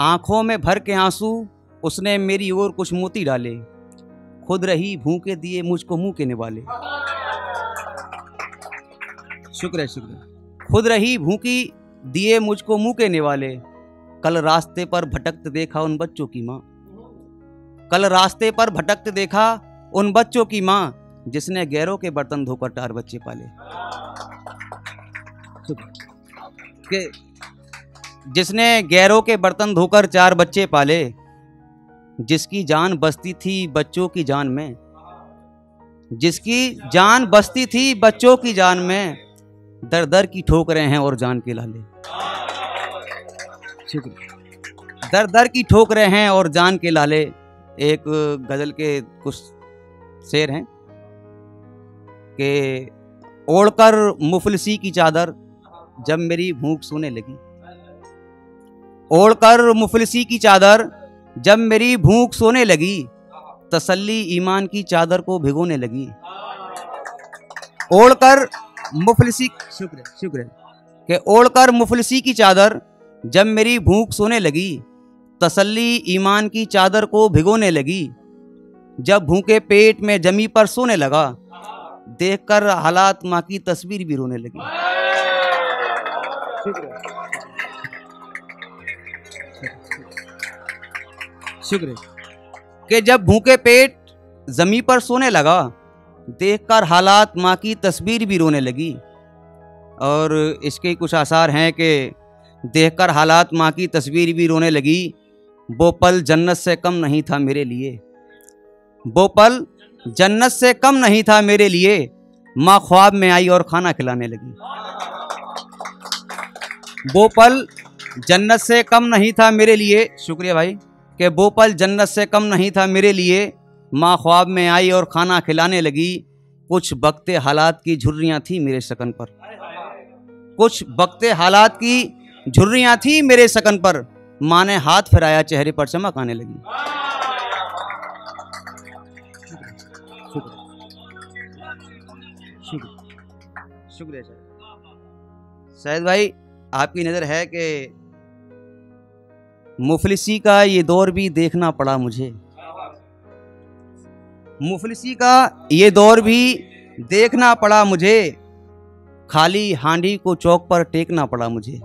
आँखों में भर के आँसू, उसने मेरी ओर कुछ मोती डाले। खुद रही भूखे दिए मुझको मुँह के निवाले। शुक्र है, शुक्र खुद रही भूखी दिए मुझको मुँह के निवाले। कल रास्ते पर भटकते देखा उन बच्चों की माँ। कल रास्ते पर भटकते देखा उन बच्चों की माँ, जिसने गैरों के बर्तन धोकर चार बच्चे पाले। के जिसने गैरों के बर्तन धोकर चार बच्चे पाले, जिसकी जान बसती थी बच्चों की जान में, जिसकी जान बसती थी बच्चों की जान में, दर दर की ठोकरें हैं और जान के लाले। दर दर की ठोकरें हैं और जान के लाले। एक गज़ल के कुछ शेर हैं कि, ओढ़कर मुफलसी की चादर जब मेरी भूख सोने लगी। ओढ़कर मुफलसी की चादर, जब मेरी भूख सोने लगी, तसल्ली ईमान की चादर को भिगोने लगी। ओढ़कर मुफलसी, शुक्र शुक्र, कि ओढ़कर मुफलसी की चादर, जब मेरी भूख सोने लगी, तसल्ली ईमान की चादर को भिगोने लगी। जब भूखे पेट में जमी पर सोने लगा, देखकर हालात माँ की तस्वीर भी रोने लगी। शुक्र कि जब भूखे पेट जमी पर सोने लगा, देखकर हालात माँ की तस्वीर भी रोने लगी। और इसके कुछ आसार हैं कि देखकर हालात माँ की तस्वीर भी रोने लगी, वो पल जन्नत से कम नहीं था मेरे लिए। वो पल जन्नत से कम नहीं था मेरे लिए, माँ ख्वाब में आई और खाना खिलाने लगी। वो पल जन्नत से कम नहीं था मेरे लिए। शुक्रिया भाई। कि वो पल जन्नत से कम नहीं था मेरे लिए। माँ ख्वाब में आई और खाना खिलाने लगी। कुछ बकते हालात की झुर्रियाँ थी मेरे सकन पर। कुछ बकते हालात की झुर्रियाँ थी मेरे सकन पर। माँ ने हाथ फिराया, चेहरे पर चमक आने लगी। शुक्रिया। शायद शायद भाई, आपकी नज़र है कि मुफलिसी का ये दौर भी देखना पड़ा मुझे। मुफलिसी का ये दौर भी देखना पड़ा मुझे। खाली हांडी को चौक पर टेकना पड़ा मुझे।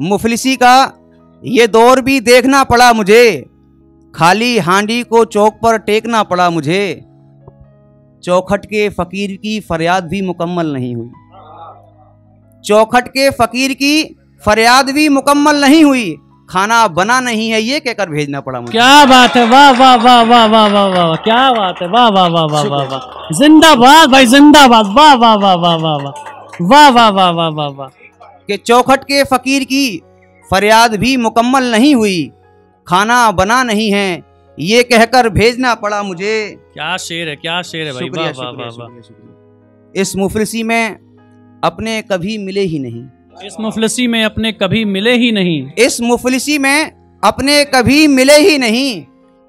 मुफलिसी का ये दौर भी देखना पड़ा मुझे। खाली हांडी को चौक पर टेकना पड़ा मुझे। चौखट के फकीर की फरियाद भी मुकम्मल नहीं हुई। चौखट के फकीर की फरियाद भी मुकम्मल नहीं हुई खाना बना नहीं है ये कहकर भेजना पड़ा मुझे क्या बात है वाह वाह वाह वाह वाह वाह वाह वाह क्या बात है वाह वाह वाह वाह वाह वाह जिंदाबाद भाई जिंदाबाद वाह वाह वाह वाह वाह वाह वाह वाह वाह वाह वाह वाह कि चौखट के फकीर की फरियाद भी मुकम्मल नहीं हुई खाना बना नहीं है ये कहकर भेजना पड़ा मुझे क्या शेर है क्या शेर है भाई वाह वाह वाह वाह शुक्रिया शुक्रिया इस मुफलिसी में अपने कभी मिले ही नहीं इस मुफलसी में अपने कभी मिले ही नहीं। इस मुफलिसी में अपने कभी मिले ही नहीं।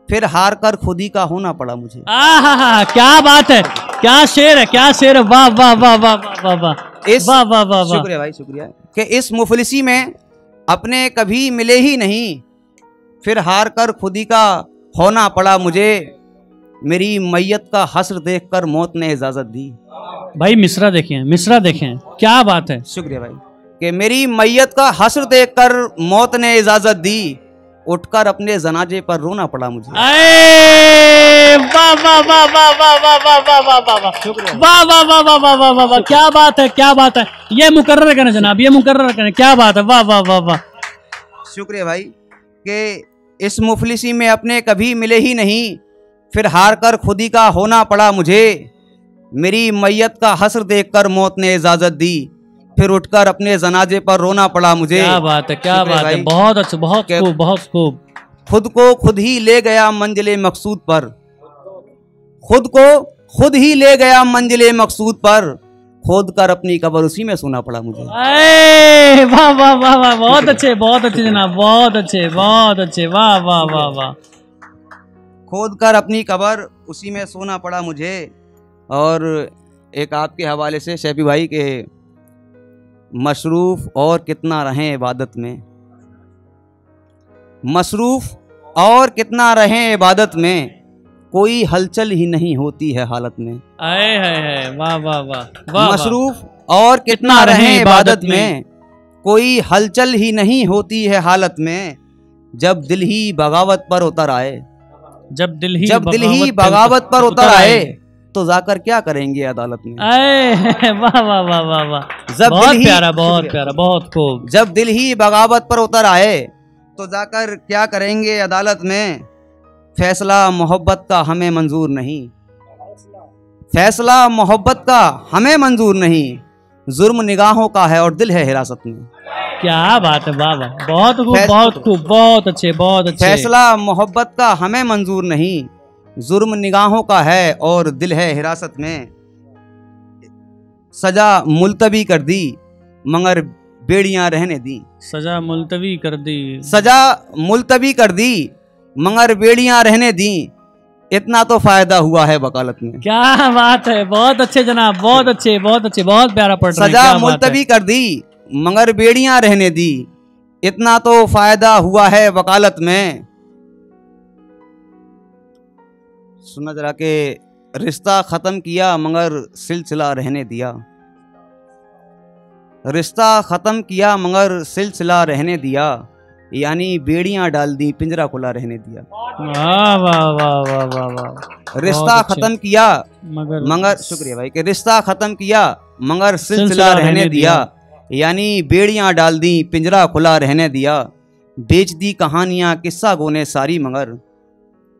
फिर हार कर खुद ही का होना पड़ा मुझे। आहा क्या बात है क्या शेर है क्या शेर है। वाह वाह वाह वाह वाह वाह इस वाह वाह वाह वाह। शुक्रिया भाई शुक्रिया। कि इस मुफलिसी में अपने कभी मिले ही नहीं। फिर हार कर खुद ही का होना पड़ा मुझे। मेरी मैयत का हसर देखकर मौत ने इजाज़त दी। भाई मिश्रा देखें मिश्रा देखें। क्या बात है। शुक्रिया भाई। कि मेरी मैयत का हसर देखकर मौत ने इजाज़त दी उठकर अपने जनाजे पर रोना पड़ा मुझे क्या बात है क्या बात है ये मुकर्र करें जनाब ये मुकर्र करें क्या बात है वाह वाह वाह वाह शुक्रिया भाई कि इस मुफलिसी में अपने कभी मिले ही नहीं फिर हार कर खुदी का होना पड़ा मुझे मेरी मैयत का हसर देखकर मौत ने इजाज़त दी फिर उठकर अपने जनाजे पर रोना पड़ा मुझे। क्या बात है क्या बात है बहुत अच्छा बहुत खूब बहुत खूब। खुद को खुद ही ले गया मंजिले मकसूद पर। खुद को खुद ही ले गया मंजिले मकसूद पर। खोद कर अपनी कबर उसी में सोना पड़ा मुझे। वाह वाह वाह वाह बहुत अच्छे बहुत अच्छे जनाब बहुत अच्छे बहुत अच्छे वाह वाह वाह वाह। खोद कर अपनी कब्र उसी में सोना पड़ा मुझे। और एक आपके हवाले से शैफी भाई के मशरूफ़ और कितना रहें इबादत में? मसरूफ और कितना रहें इबादत में? कोई हलचल ही नहीं होती है हालत में। आए है है वाह वाह वाह वाह वाह। मसरूफ और कितना रहें इबादत में? कोई हलचल ही नहीं होती है हालत में जब दिल ही बगावत पर उतर आए। जब दिल ही जब दिल ही बगावत पर उतर आए। तो जाकर क्या करेंगे अदालत में? वाह वाह वाह वाह वाह। जब बहुत दिल ही प्यारा बहुत प्यारा बहुत खूब। जब दिल ही बगावत पर उतर आए तो जाकर क्या करेंगे अदालत में? फैसला मोहब्बत का हमें मंजूर नहीं। फैसला मोहब्बत का हमें मंजूर नहीं। जुर्म निगाहों का है और दिल है हिरासत में। क्या बात है वाह वाह। बहुत खूब बहुत खूब बहुत अच्छे बहुत अच्छे। फैसला मोहब्बत का हमें मंजूर नहीं। जुर्म निगाहों का है और दिल है हिरासत में। सजा मुलतवी कर दी मगर बेड़ियाँ रहने दी। सजा मुलतवी कर दी। सजा मुलतवी कर दी मगर बेड़ियाँ रहने दी। इतना तो फ़ायदा हुआ है वकालत में। क्या बात है बहुत अच्छे जनाब बहुत अच्छे बहुत अच्छे बहुत प्यारा पढ़ सजा। मुलतवी कर दी मगर बेड़ियाँ रहने दी। इतना तो फ़ायदा हुआ है वकालत में। सुना जरा के रिश्ता खत्म किया मगर सिलसिला रहने दिया। रिश्ता खत्म किया मगर सिलसिला रहने दिया यानी बेड़ियाँ डाल दी पिंजरा खुला रहने दिया। वाह वाह वाह वाह वाह वाह। रिश्ता खत्म किया मगर मगर शुक्रिया भाई कि रिश्ता खत्म किया मगर सिलसिला रहने दिया यानी बेड़ियाँ डाल दी पिंजरा खुला रहने दिया। बेच दी कहानियाँ किस्सा गोने सारी मगर।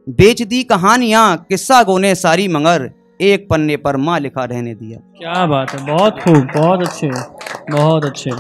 बेच दी कहानियाँ, किस्सा गोने सारी मगर, एक पन्ने पर माँ लिखा रहने दिया। क्या बात है, बहुत खूब, बहुत अच्छे बहुत अच्छे।